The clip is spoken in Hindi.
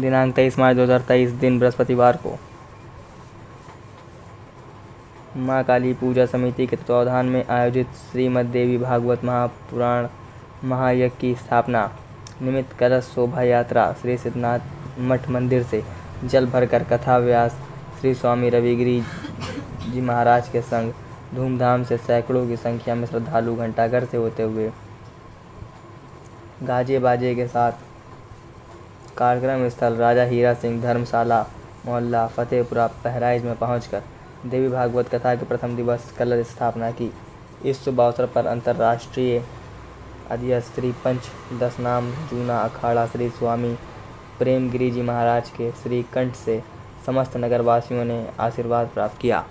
दिनांक तेईस मार्च 2023 दिन बृहस्पतिवार को। माँ काली पूजा समिति के तत्वावधान में आयोजित श्रीमद देवी भागवत महापुराण महायज्ञ की स्थापना निमित्त कलश शोभा यात्रा श्री सिद्धनाथ मठ मंदिर से जल भरकर कथा व्यास श्री स्वामी रविगिरी जी महाराज के संग धूमधाम से सैकड़ों की संख्या में श्रद्धालु घंटाघर से होते हुए गाजे बाजे के साथ कार्यक्रम स्थल राजा हीरा सिंह धर्मशाला, मोहल्ला, फतेहपुरा, बहराइच में पहुंचकर देवी भागवत कथा के प्रथम दिवस कलश स्थापना की। इस शुभ अवसर पर अंतर्राष्ट्रीय अध्यक्ष श्री पंच दसनाम जूना अखाड़ा श्री स्वामी प्रेमगिरी जी महाराज के श्री कंठ से समस्त नगरवासियों ने आशीर्वाद प्राप्त किया।